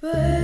But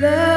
Love